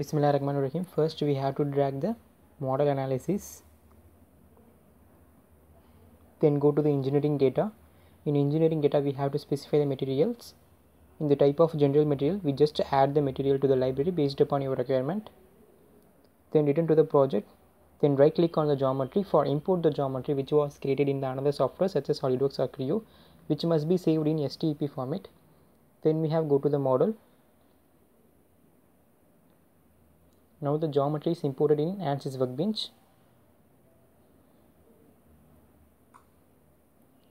Bismillah Rahman Rahim. First, we have to drag the modal analysis. Then go to the engineering data. In engineering data, we have to specify the materials. In the type of general material, we just add the material to the library based upon your requirement. Then return to the project. Then right click on the geometry for import the geometry which was created in the another software such as SolidWorks or Creo which must be saved in STEP format. Then we have go to the model Now the geometry is imported in ANSYS Workbench.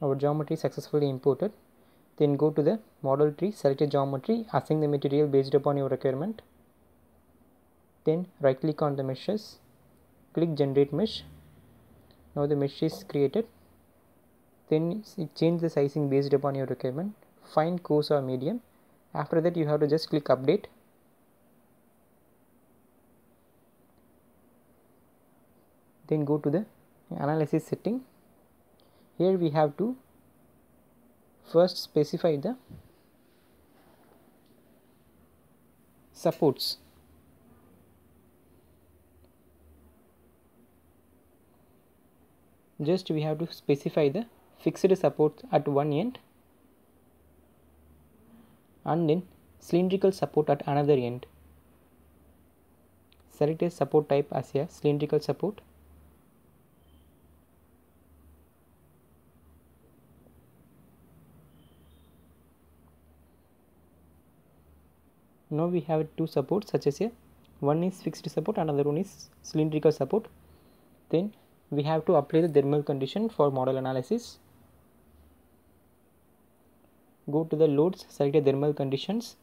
Our geometry successfully imported. Then go to the model tree, select a geometry, assign the material based upon your requirement. Then right click on the meshes, click generate mesh. Now the mesh is created. Then change the sizing based upon your requirement. Find coarse or medium. After that you have to just click update then go to the analysis setting. Here we have to first specify the supports. Just we have to specify the fixed support at one end and then cylindrical support at another end. Select a support type as a cylindrical support now we have two supports such as a. One is fixed support another one is cylindrical support. Then we have to apply the thermal condition for modal analysis. Go to the loads select the thermal conditions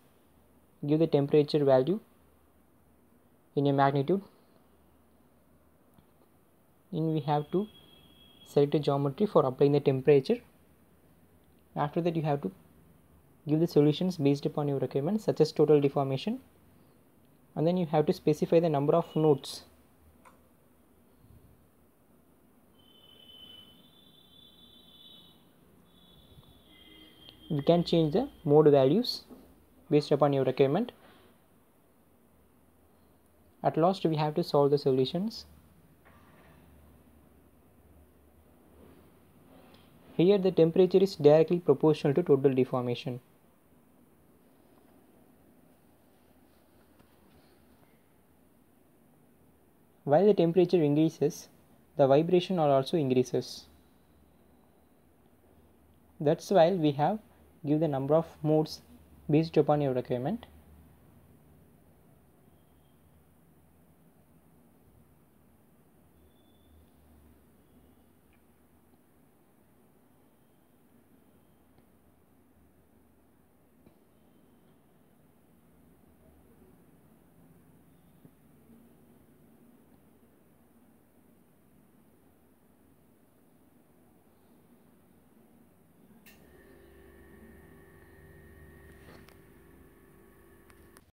give the temperature value in a magnitude. Then we have to select a geometry for applying the temperature. After that you have to give the solutions based upon your requirements such as total deformation. And then you have to specify the number of modes. We can change the mode values based upon your requirement. At last we have to solve the solutions. Here the temperature is directly proportional to total deformation while the temperature increases the vibration also increases. That's why we have give the number of modes based upon your requirement